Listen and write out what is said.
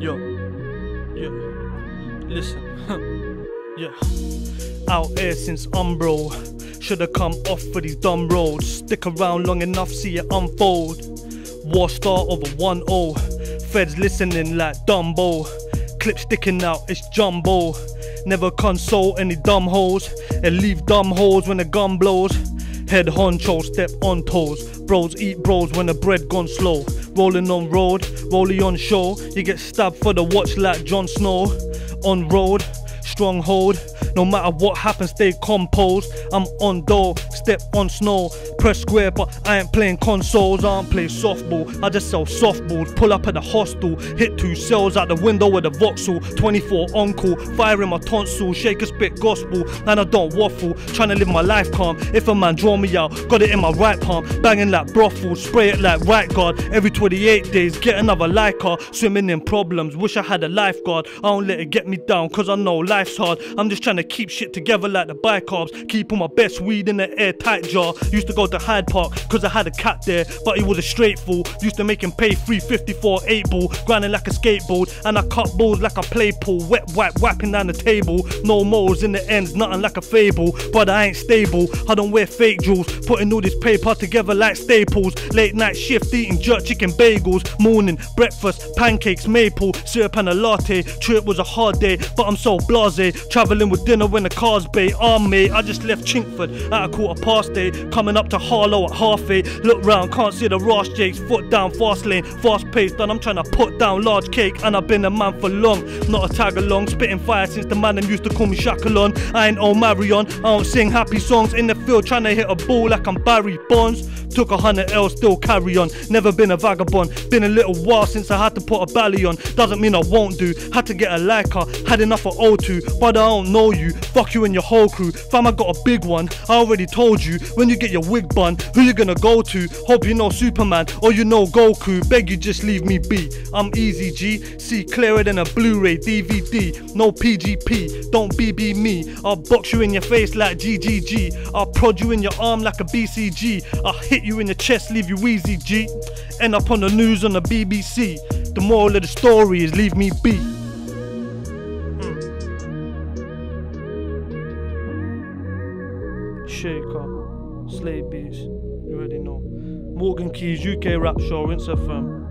Yo, yeah, listen, yeah. Out here since Umbro, shoulda come off for these dumb roads. Stick around long enough, see it unfold. War start over 1 0. Feds listening like Dumbo. Clip sticking out, it's jumbo. Never console any dumb hoes and leave dumb hoes when the gun blows. Head honcho, step on toes. Bros eat bros when the bread gone slow. Rolling on road, rolling on show. You get stabbed for the watch like Jon Snow. On road, stronghold. No matter what happens, stay composed. I'm on door, step on snow. Press square, but I ain't playing consoles. I don't play softball, I just sell softballs. Pull up at the hostel, hit two cells out the window with a Vauxhall. 24 on firing my tonsil, shake a spit gospel. And I don't waffle, trying to live my life calm. If a man draw me out, got it in my right palm, banging like brothel, spray it like right guard. Every 28 days, get another Leica, swimming in problems. Wish I had a lifeguard. I don't let it get me down, cause I know life's hard. I'm just trying to keep shit together like the bicarbs. Keep all my best weed in the airtight jar. Used to go to Hyde Park cause I had a cat there, but he was a straight fool. Used to make him pay 354 8 ball, grinding like a skateboard. And I cut balls like a play pool, wet wipe wiping down the table. No moles in the ends, nothing like a fable. But I ain't stable, I don't wear fake jewels. Putting all this paper together like staples. Late night shift eating jerk chicken bagels. Morning, breakfast, pancakes, maple, syrup and a latte. Trip was a hard day, but I'm so blase. Traveling with dinner when the car's bay. Arm mate, I just left Chingford at a quarter past eight. Coming up to Harlow at half eight. Look round, can't see the Ross Jakes. Foot down, fast lane, fast paced. And I'm trying to put down large cake. And I've been a man for long, not a tag along. Spitting fire since the man them used to call me Shakalon. I ain't old Marion, I don't sing happy songs in the field. Trying to hit a ball like I'm Barry Bonds. Took a hundred L, still carry on. Never been a vagabond. Been a little while since I had to put a belly on. Doesn't mean I won't do. Had to get a liker. Had enough of O2. But I don't know you. Fuck you and your whole crew. Fam, I got a big one. I already told you. When you get your wig bun, who you gonna go to? Hope you know Superman or you know Goku. Beg you just leave me be. I'm easy G. See clearer than a Blu-ray DVD. No PGP. Don't BB me. I'll box you in your face like GGG. I'll prod you in your arm like a BCG. I'll hit you in the chest, leave you wheezy G. End up on the news on the BBC. The moral of the story is leave me be. Shaker, Slay Beats, you already know. Morgan Keyz, UK Rap Show, Rinse FM.